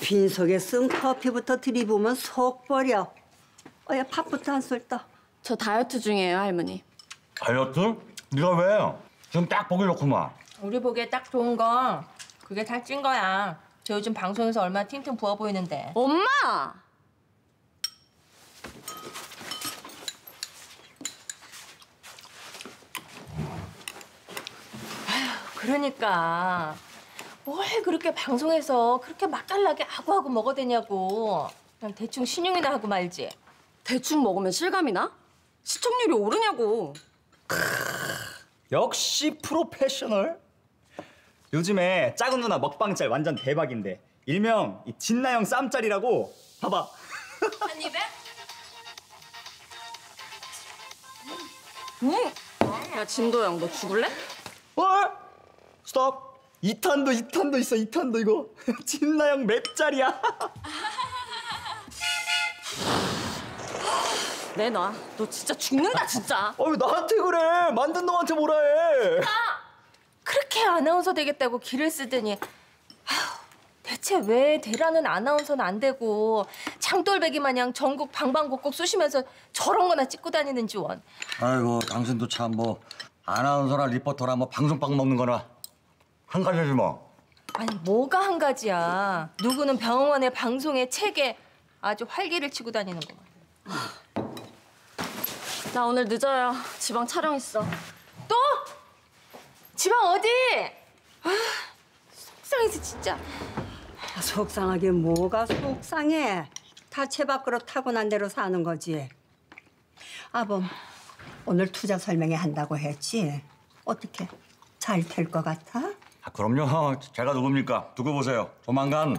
빈속에 쓴 커피부터 들이부으면 속 버려. 어야 밥부터 한 술 떠. 저 다이어트 중이에요, 할머니. 다이어트? 네가 왜? 지금 딱 보기 좋구만. 우리 보기에 딱 좋은 건 그게 다찐 거야. 저 요즘 방송에서 얼마나 팅팅 부어 보이는데. 엄마! 그러니까 뭘 그렇게 방송에서 그렇게 맛깔나게 아구아구 먹어대냐고. 그냥 대충 신용이나 하고 말지. 대충 먹으면 실감이 나? 시청률이 오르냐고. 역시 프로페셔널. 요즘에 작은 누나 먹방 짤 완전 대박인데 일명 이 진나영 쌈짤이라고 봐봐. 한 입에? 야, 진도영, 너 죽을래? 어? 스톱. 2탄도 2탄도 있어 2탄도 이거 진나영 맵짤이야. 내놔. 너 진짜 죽는다, 진짜. 어왜 나한테 그래? 만든 놈한테 뭐라 해? 그렇게 아나운서 되겠다고 길을 쓰더니 아휴, 대체 왜 대라는 아나운서는 안 되고 장돌배기 마냥 전국 방방곡곡 쑤시면서 저런 거나 찍고 다니는지 원. 아이고 당신도 참 뭐 아나운서나 리포터나 뭐 방송빵 먹는 거나 한 가지지 뭐. 아니 뭐가 한 가지야. 누구는 병원에 방송에 책에 아주 활기를 치고 다니는 거만. 나 오늘 늦어요. 지방 촬영 있어. 또? 지방 어디? 아 속상해서 진짜. 아, 속상하게 뭐가 속상해. 다채 밖으로 타고난 대로 사는 거지. 아범, 오늘 투자 설명회 한다고 했지? 어떻게? 잘 될 것 같아? 아, 그럼요. 제가 누굽니까? 두고 보세요. 조만간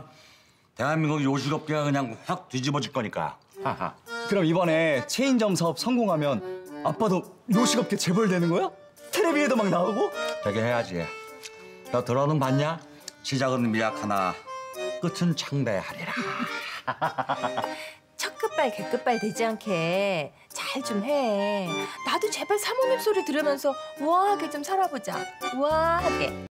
대한민국 요식업계가 그냥 확 뒤집어질 거니까. 하하. 그럼 이번에 체인점 사업 성공하면 아빠도 요식업계 재벌 되는 거야? 텔레비에도 막 나오고? 되게 해야지. 너 들어는 봤냐? 시작은 미약하나 끝은 창대하리라. 첫 끝발 개끝발 되지 않게 잘 좀 해. 나도 제발 사모님 소리 들으면서 우아하게 좀 살아보자. 우아하게.